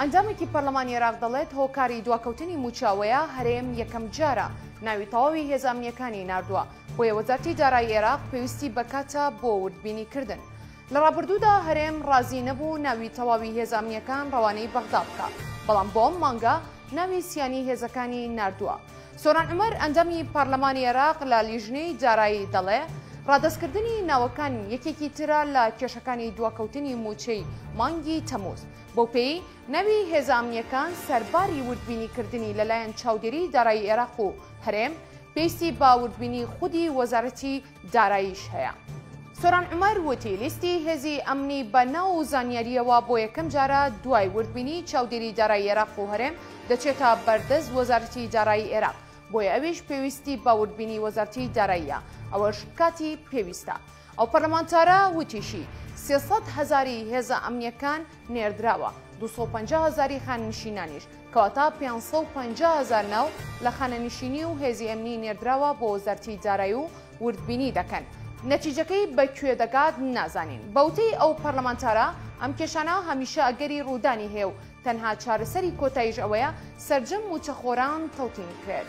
ئەندامێکی پەرلەمانی عێراق دەڵێت، هۆکاری دواکەوتنی مووچە ئەوەیە هەرێم یەکەمجارە ناوی تەواوی هێزە ئەمنییەکانی ناردووە، بۆیە وەزارەتی دارایی عێراق پێویستی بە کاتە بۆ وردبینیکردن. لە ڕابردوودا هەرێم ڕازی نەبوو ناوی تەواوی هێزە ئەمنییەکان ڕەوانەی بەغدا بکات، بەڵام بۆ ئەم مانگە ناوی سیانی هێزەکانی ناردووە. سۆران عومەر، ئەندامی پارلەمانی عێراق لە لیژنەی دارایی دەڵێ، ڕادەستکردنی ناوەکان یەکێکی ترە لە کێشەکانی دواکەوتنی مووچەی مانگی تەمووز، بەوپێیی ناوی هێزە ئەمنییەکان سەرباری وردبینیکردنی لەلایەن چاودێری دارایی عێراق و هەرێم، پێستی بە وردبینی خودی وەزارەتی داراییش هەیە. سۆران عومەر وتی، لیستی هێزی ئەمنی بە ناو و زانیارییەوە بۆ یەکەم جارە دوای وردبینی چاودێری دارای ئێراق و هەرێم دەچێتە بەردەست وەزارەتی دارایی ئێراق، بۆیە ئەویش پێویستی بە وردبینی وەزارەتی داراییە، ئەوەش کاتی پێویستە. ئەو پەرلەمانتارە وتیشی، سێ سەد هەزاری هێزە ئەمنییەکان نێردراوە، دوو سەد و پەنجا هەزاری خانەنشینانیش، کەواتە پێنج سەد و پەنجا هەزار ناو لە خانەنشینی و هێزی ئەمنی نێردراوە بۆ وەزارتی دارای و وردبینی دەکەن، نەتیجەکەی بە کوێ دەگات نازانین. بە وتەی ئەو پەرلەمانتارە، ئەم کێشانە هەمیشە ئەگەری روودانی هەیە و تەنها چارەسەری کۆتاییش ئەوەیە سەرجەم مووچەخۆران تەوتین کرێت.